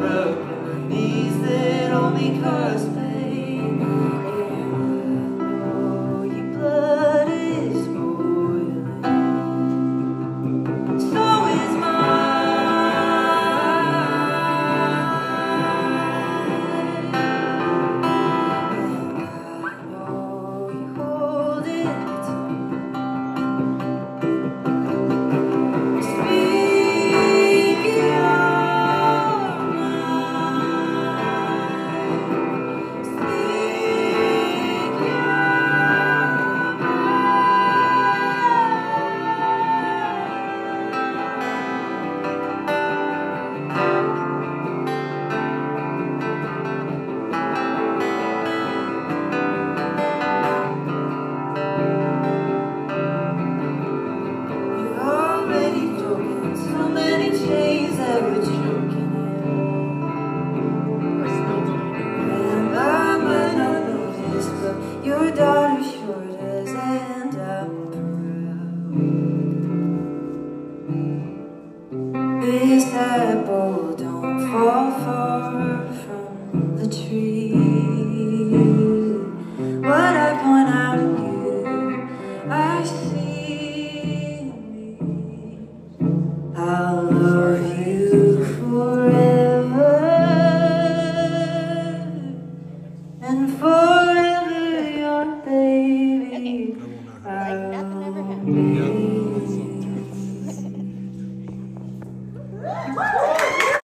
like broken. Knees that only oh, cause Don't fall far from the tree. What I point out you, I see. I'll love you